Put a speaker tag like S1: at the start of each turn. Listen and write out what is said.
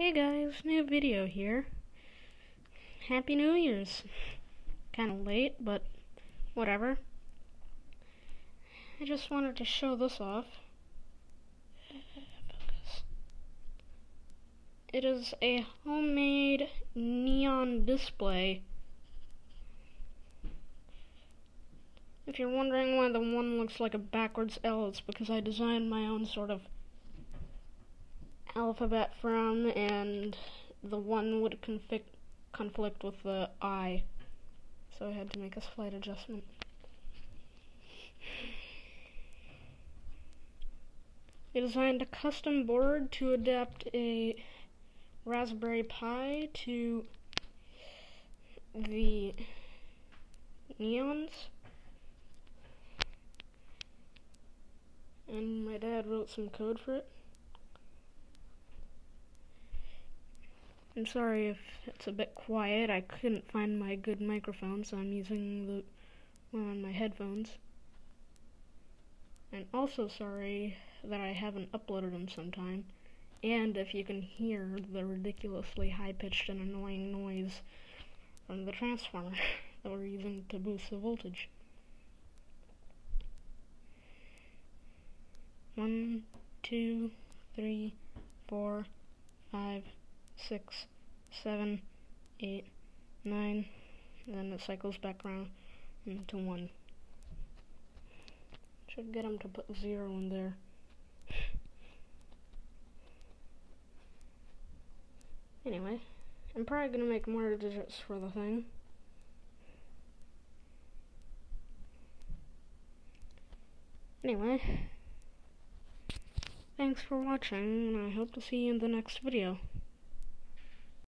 S1: Hey guys, new video here. Happy New Year's. Kinda late, but whatever. I just wanted to show this off. It is a homemade neon display. If you're wondering why the one looks like a backwards L, it's because I designed my own sort of alphabet from, and the one would conflict conflict with the I, so I had to make a slight adjustment. I designed a custom board to adapt a Raspberry Pi to the neons. And my dad wrote some code for it. I'm sorry if it's a bit quiet. I couldn't find my good microphone, so I'm using the one on my headphones. And also sorry that I haven't uploaded them sometime. And if you can hear the ridiculously high-pitched and annoying noise from the transformer that we're using to boost the voltage. One, two, three, four, five, six, seven, eight, nine, then it cycles back around into one. Should get them to put zero in there. Anyway, I'm probably gonna make more digits for the thing. Anyway, thanks for watching, and I hope to see you in the next video.